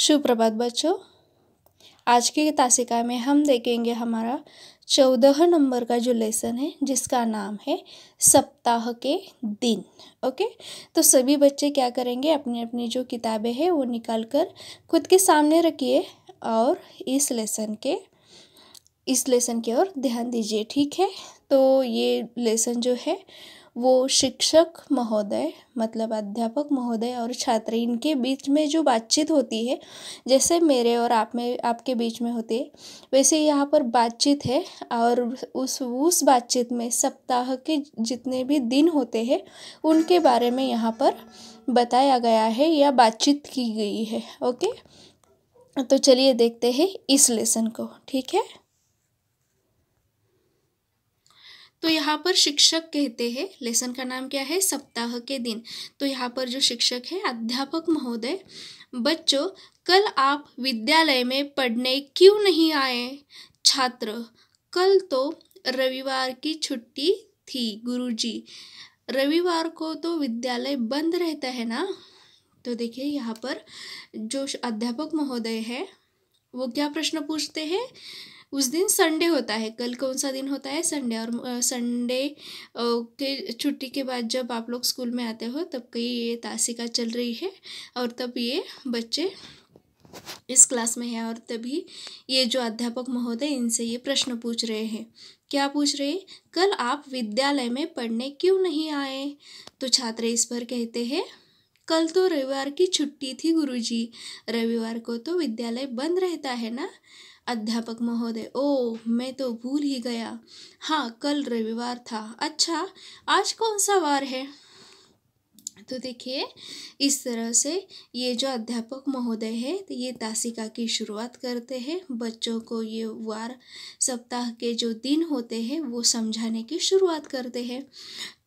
सुप्रभात बच्चों। आज की तासिका में हम देखेंगे हमारा चौदह नंबर का जो लेसन है, जिसका नाम है सप्ताह के दिन, ओके? तो सभी बच्चे क्या करेंगे अपनी अपनी जो किताबें हैं, वो निकाल कर खुद के सामने रखिए और इस लेसन के, इस लेसन की ओर ध्यान दीजिए, ठीक है? तो ये लेसन जो है वो शिक्षक महोदय मतलब अध्यापक महोदय और छात्र, इनके बीच में जो बातचीत होती है, जैसे मेरे और आप में, आपके बीच में होती है, वैसे यहाँ पर बातचीत है और उस उस बातचीत में सप्ताह के जितने भी दिन होते हैं, उनके बारे में यहाँ पर बताया गया है या बातचीत की गई है, ओके? तो चलिए देखते हैं इस लेसन को, ठीक है? तो यहाँ पर शिक्षक कहते हैं लेसन का नाम क्या है? सप्ताह के दिन। तो यहाँ पर जो शिक्षक है, अध्यापक महोदय, बच्चों, कल आप विद्यालय में पढ़ने क्यों नहीं आए? छात्र, कल तो रविवार की छुट्टी थी, गुरुजी। रविवार को तो विद्यालय बंद रहता है ना? तो देखिए, यहाँ पर जो अध्यापक महोदय है, वो क्या प्रश्न पूछते हैं? उस दिन संडे होता है। कल कौन सा दिन होता है? संडे और संडे के, छुट्टी के बाद जब आप लोग स्कूल में आते हो, तब कहीं ये तासिका चल रही है और तब ये बच्चे इस क्लास में है और तभी ये जो अध्यापक महोदय इनसे ये प्रश्न पूछ रहे हैं। क्या पूछ रहे हैं? कल आप विद्यालय में पढ़ने क्यों नहीं आए? तो छात्र इस पर कहते हैं, कल तो रविवार की छुट्टी थी गुरुजी। रविवार को तो विद्यालय बंद रहता है ना? अध्यापक महोदय ओ मैं तो भूल ही गया। हाँ कल रविवार था। अच्छा आज कौन सा वार है? तो देखिए, इस तरह से ये जो अध्यापक महोदय है तो ये तासिका की शुरुआत करते हैं। बच्चों को ये वार सप्ताह के जो दिन होते हैं, वो समझाने की शुरुआत करते हैं।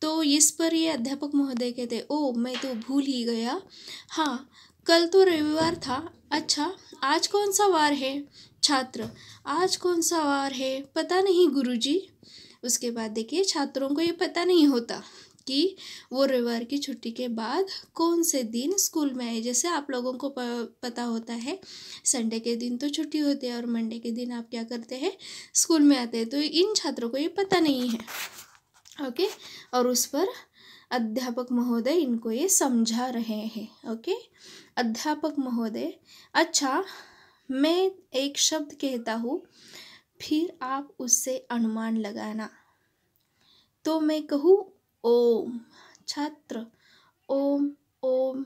तो इस पर ये अध्यापक महोदय कहते ओ मैं तो भूल ही गया। हाँ कल तो रविवार था। अच्छा आज कौन सा वार है? छात्र, आज कौन सा वार है? पता नहीं गुरुजी। उसके बाद देखिए, छात्रों को ये पता नहीं होता कि वो रविवार की छुट्टी के बाद कौन से दिन स्कूल में आए। जैसे आप लोगों को पता होता है, संडे के दिन तो छुट्टी होती है और मंडे के दिन आप क्या करते हैं? स्कूल में आते हैं। तो इन छात्रों को ये पता नहीं है। ओके? और उस पर अध्यापक महोदय इनको ये समझा रहे हैं। ओके? अध्यापक महोदय अच्छा मैं एक शब्द कहता हूँ, फिर आप उससे अनुमान लगाना। तो मैं कहूँ, ओम, छात्र, ओम ओम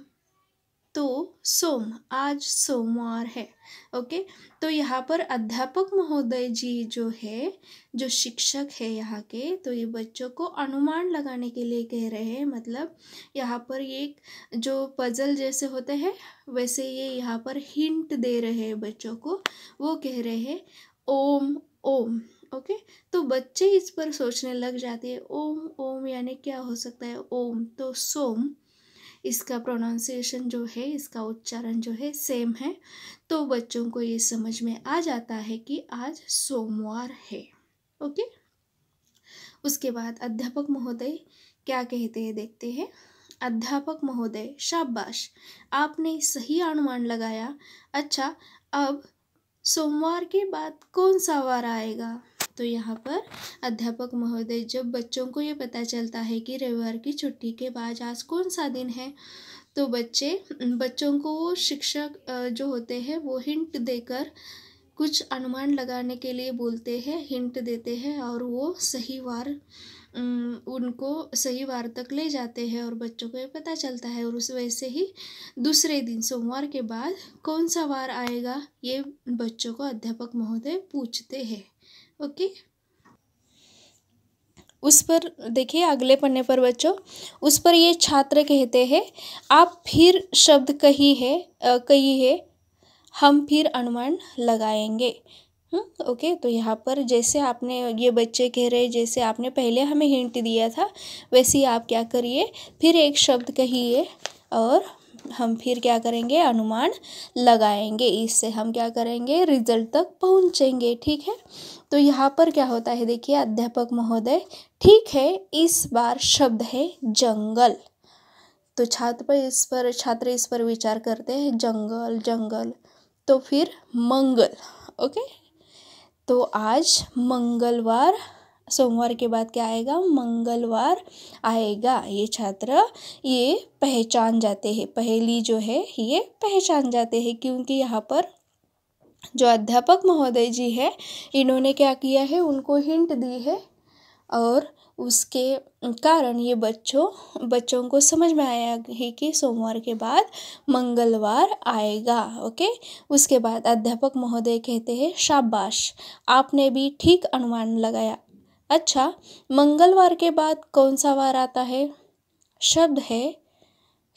तो सोम, आज सोमवार है, ओके तो यहाँ पर अध्यापक महोदय जी जो है, जो शिक्षक है यहाँ के तो ये बच्चों को अनुमान लगाने के लिए कह रहे हैं मतलब यहाँ पर ये जो पजल जैसे होते हैं, वैसे ये यहाँ पर हिंट दे रहे हैं बच्चों को, वो कह रहे हैं, ओम ओम ओके okay? तो बच्चे इस पर सोचने लग जाते हैं, ओम ओम यानी क्या हो सकता है ओम तो सोम इसका प्रोनाउंसिएशन जो है, इसका उच्चारण जो है सेम है। तो बच्चों को ये समझ में आ जाता है कि आज सोमवार है, ओके? उसके बाद अध्यापक महोदय क्या कहते हैं देखते हैं। अध्यापक महोदय, शाबाश, आपने सही अनुमान लगाया। अच्छा अब सोमवार के बाद कौन सा वार आएगा? तो यहाँ पर अध्यापक महोदय, जब बच्चों को ये पता चलता है कि रविवार की छुट्टी के बाद आज कौन सा दिन है तो बच्चे, बच्चों को शिक्षक जो होते हैं, वो हिंट देकर कुछ अनुमान लगाने के लिए बोलते हैं, हिंट देते हैं और वो सही वार उनको सही वार तक ले जाते हैं और बच्चों को ये पता चलता है और उस वैसे ही दूसरे दिन सोमवार के बाद कौन सा वार आएगा, ये बच्चों को अध्यापक महोदय पूछते हैं। ओके। उस पर, देखिए, अगले पन्ने पर बच्चों, उस पर ये छात्र कहते हैं, आप फिर शब्द कही है कही है, हम फिर अनुमान लगाएँगे। ओके तो यहाँ पर जैसे आपने ये बच्चे कह रहे जैसे आपने पहले हमें हिंट दिया था, वैसे ही आप क्या करिए, फिर एक शब्द कहिए और हम फिर क्या करेंगे? अनुमान लगाएँगे। इससे हम क्या करेंगे? रिज़ल्ट तक पहुँचेंगे, ठीक है? तो यहाँ पर क्या होता है? देखिए, अध्यापक महोदय, ठीक है, इस बार शब्द है जंगल। तो छात्र इस पर, छात्र इस पर विचार करते हैं, जंगल जंगल। तो फिर मंगल, ओके? तो आज मंगलवार सोमवार के बाद क्या आएगा? मंगलवार आएगा। ये छात्र ये पहचान जाते हैं। पहली जो है, ये पहचान जाते हैं क्योंकि यहाँ पर जो अध्यापक महोदय जी है, इन्होंने क्या किया है? उनको हिंट दी है और उसके कारण ये बच्चों बच्चों को समझ में आया है कि सोमवार के बाद मंगलवार आएगा। ओके? उसके बाद अध्यापक महोदय कहते हैं, शाबाश। आपने भी ठीक अनुमान लगाया। अच्छा मंगलवार के बाद कौन सा वार आता है? शब्द है,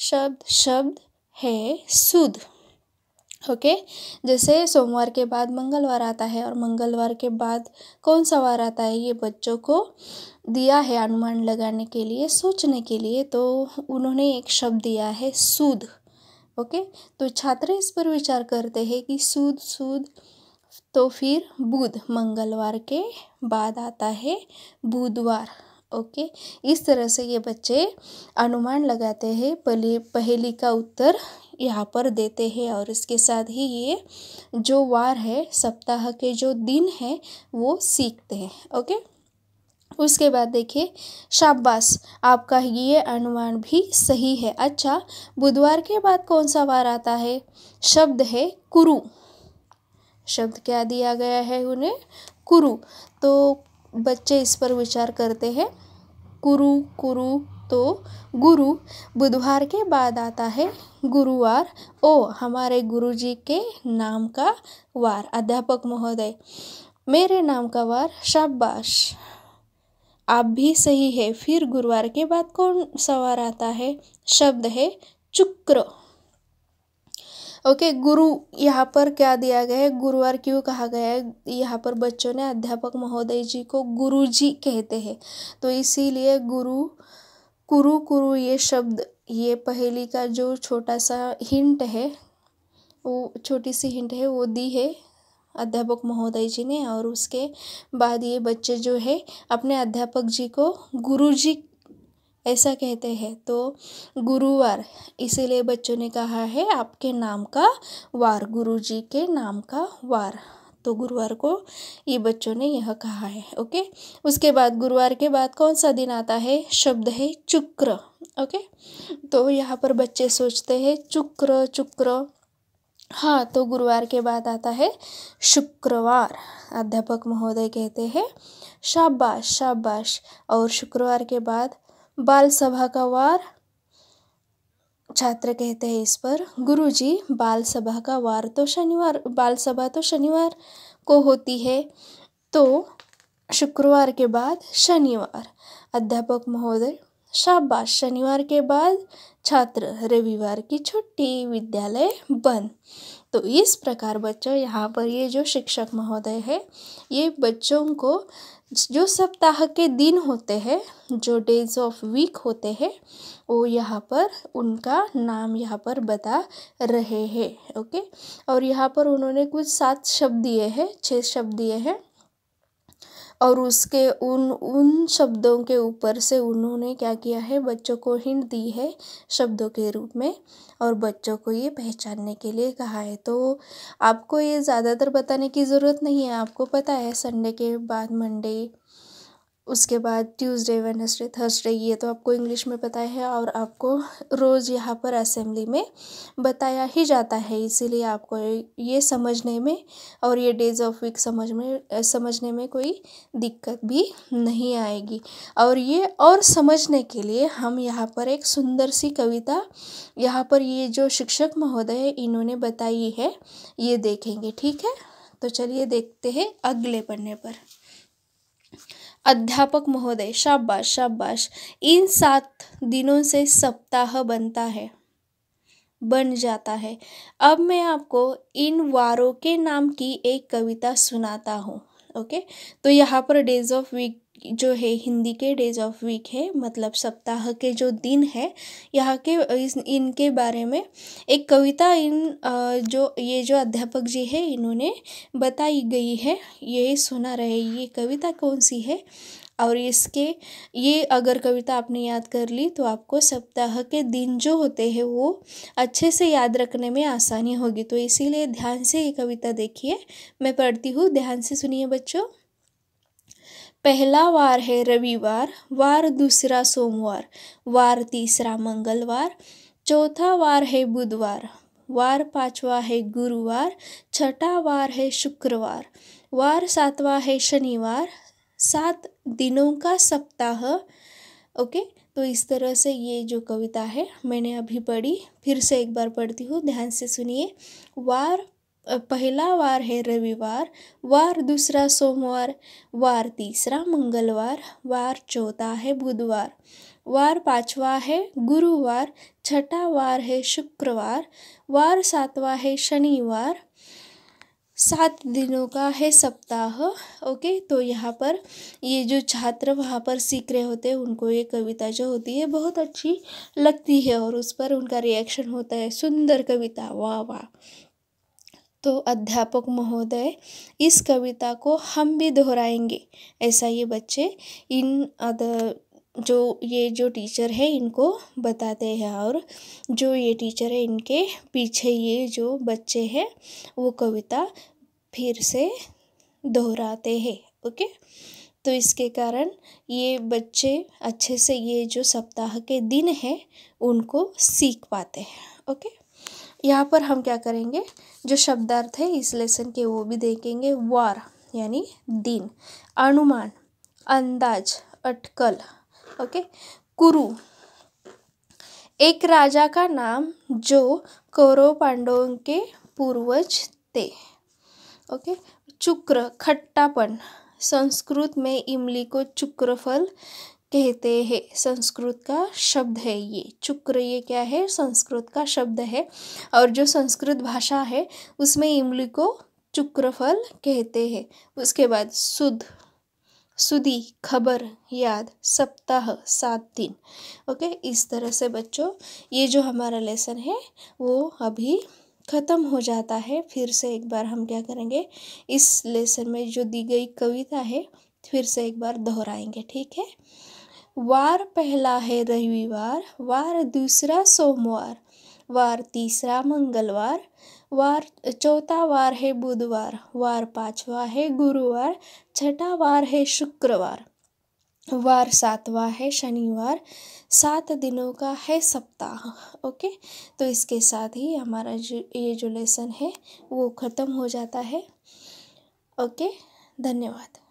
शब्द शब्द है सुध ओके, जैसे सोमवार के बाद मंगलवार आता है और मंगलवार के बाद कौन सा वार आता है, ये बच्चों को दिया है अनुमान लगाने के लिए, सोचने के लिए तो उन्होंने एक शब्द दिया है, सूद। ओके तो छात्र इस पर विचार करते हैं कि सूद सूद तो फिर बुध मंगलवार के बाद आता है बुधवार, ओके? इस तरह से ये बच्चे अनुमान लगाते हैं, पहले, पहेली का उत्तर यहाँ पर देते हैं और इसके साथ ही ये जो वार है, सप्ताह के जो दिन है, वो सीखते हैं, ओके? उसके बाद देखिए, शाबाश, आपका ये अनुमान भी सही है। अच्छा बुधवार के बाद कौन सा वार आता है? शब्द है कुरु। शब्द क्या दिया गया है उन्हें? कुरु। तो बच्चे इस पर विचार करते हैं। कुरु कुरु तो गुरु। बुधवार के बाद आता है गुरुवार। ओ, हमारे गुरुजी के नाम का वार, अध्यापक महोदय। मेरे नाम का वार, शाबाश। आप भी सही है। फिर गुरुवार के बाद कौन सवार आता है? शब्द है चुक्र। ओके, गुरु यहाँ पर क्या दिया गया है? गुरुवार क्यों कहा गया है? यहाँ पर बच्चों ने अध्यापक महोदय जी को गुरु जी कहते हैं। तो इसीलिए गुरु, कुरु कुरु ये शब्द, ये पहेली का जो छोटा सा हिंट है, वो छोटी सी हिंट है, वो दी है अध्यापक महोदय जी ने और उसके बाद ये बच्चे जो है, अपने अध्यापक जी को गुरु जी ऐसा कहते हैं। तो गुरुवार, इसीलिए बच्चों ने कहा है आपके नाम का वार गुरु जी के नाम का वार। तो गुरुवार को ये बच्चों ने यह कहा है, ओके? उसके बाद गुरुवार के बाद कौन सा दिन आता है? शब्द है चुक्र, ओके? तो यहाँ पर बच्चे सोचते हैं, चुक्र चुक्र। हाँ तो गुरुवार के बाद आता है शुक्रवार। अध्यापक महोदय कहते हैं, शाबाश शाबाश। और शुक्रवार के बाद बाल सभा का वार। छात्र कहते हैं इस पर, गुरुजी बाल सभा का वार तो शनिवार बाल सभा तो शनिवार को होती है। तो शुक्रवार के बाद शनिवार। अध्यापक महोदय, शाबाश। शनिवार के बाद छात्र, रविवार की छुट्टी, विद्यालय बंद। तो इस प्रकार बच्चों, यहाँ पर ये जो शिक्षक महोदय है, ये बच्चों को जो सप्ताह के दिन होते हैं, जो डेज़ ऑफ़ वीक होते हैं, वो यहाँ पर उनका नाम यहाँ पर बता रहे हैं ओके और यहाँ पर उन्होंने कुछ सात शब्द दिए हैं छः शब्द दिए हैं। और उसके उन उन शब्दों के ऊपर से उन्होंने क्या किया है? बच्चों को हिंट दी है शब्दों के रूप में और बच्चों को ये पहचानने के लिए कहा है। तो आपको ये ज़्यादातर बताने की ज़रूरत नहीं है। आपको पता है, संडे के बाद मंडे उसके बाद ट्यूसडे वेनसडे थर्सडे ये तो आपको इंग्लिश में पता है और आपको रोज़ यहाँ पर असेंबली में बताया ही जाता है। इसीलिए आपको ये समझने में और ये डेज़ ऑफ़ वीक समझ में, समझने में कोई दिक्कत भी नहीं आएगी। और ये और समझने के लिए हम यहाँ पर एक सुंदर सी कविता, यहाँ पर ये जो शिक्षक महोदय इन्होंने बताई है, ये देखेंगे, ठीक है? तो चलिए देखते हैं अगले पन्ने पर। अध्यापक महोदय, शाबाश शाबाश। इन सात दिनों से सप्ताह बनता है, बन जाता है। अब मैं आपको इन वारों के नाम की एक कविता सुनाता हूँ, ओके? तो यहाँ पर डेज़ ऑफ़ वीक जो है हिंदी के डेज़ ऑफ़ वीक है मतलब सप्ताह के जो दिन है, यहाँ के इस, इनके बारे में एक कविता इन जो, ये जो अध्यापक जी है, इन्होंने बताई गई है। ये सुना रहे, ये कविता कौन सी है? और इसके, ये अगर कविता आपने याद कर ली तो आपको सप्ताह के दिन जो होते हैं, वो अच्छे से याद रखने में आसानी होगी। तो इसीलिए ध्यान से ये कविता देखिए। मैं पढ़ती हूँ, ध्यान से सुनिए बच्चों। पहला वार है रविवार, वार दूसरा सोमवार, वार तीसरा मंगलवार, चौथा वार है बुधवार, वार पांचवा है गुरुवार, छठा वार है शुक्रवार, वार सातवा है शनिवार, सात दिनों का सप्ताह, ओके? तो इस तरह से ये जो कविता है, मैंने अभी पढ़ी, फिर से एक बार पढ़ती हूँ, ध्यान से सुनिए। वार पहला वार है रविवार, वार दूसरा सोमवार, वार तीसरा मंगलवार, वार चौथा है बुधवार। वार पांचवा है गुरुवार, छठा वार है शुक्रवार, वार सातवा है शनिवार। सात दिनों का है सप्ताह, ओके? तो यहाँ पर ये जो छात्र वहाँ पर सीख रहे होते हैं, उनको ये कविता जो होती है, बहुत अच्छी लगती है और उस पर उनका रिएक्शन होता है, सुंदर कविता, वाह वाह। तो अध्यापक महोदय, इस कविता को हम भी दोहराएँगे। ऐसा ये बच्चे इन जो ये जो टीचर है, इनको बताते हैं और जो ये टीचर है, इनके पीछे ये जो बच्चे हैं, वो कविता फिर से दोहराते हैं, ओके? तो इसके कारण ये बच्चे अच्छे से ये जो सप्ताह के दिन हैं, उनको सीख पाते हैं, ओके? यहाँ पर हम क्या करेंगे? जो शब्दार्थ है इस लेसन के वो भी देखेंगे। वार, यानी दिन। अनुमान, अंदाज, अटकल ओके कुरु। एक राजा का नाम जो कौरव पांडवों के पूर्वज थे ओके चुक्र, खट्टापन। संस्कृत में इमली को चुक्रफल कहते हैं, संस्कृत का शब्द है ये। चुक्र ये क्या है? संस्कृत का शब्द है। और जो संस्कृत भाषा है, उसमें इमली को चुक्रफल कहते हैं। उसके बाद सुध, सुधी, खबर, याद, सप्ताह, सात दिन। ओके, इस तरह से बच्चों, ये जो हमारा लेसन है, वो अभी ख़त्म हो जाता है। फिर से एक बार हम क्या करेंगे, इस लेसन में जो दी गई कविता है, फिर से एक बार दोहराएँगे, ठीक है? वार पहला है रविवार, वार दूसरा सोमवार, वार तीसरा मंगलवार, वार चौथा वार है बुधवार, वार पांचवा है गुरुवार, छठा वार है शुक्रवार, वार सातवा है शनिवार, सात दिनों का है सप्ताह, ओके? तो इसके साथ ही हमारा जो, ये जो लेसन है, वो ख़त्म हो जाता है, ओके? धन्यवाद।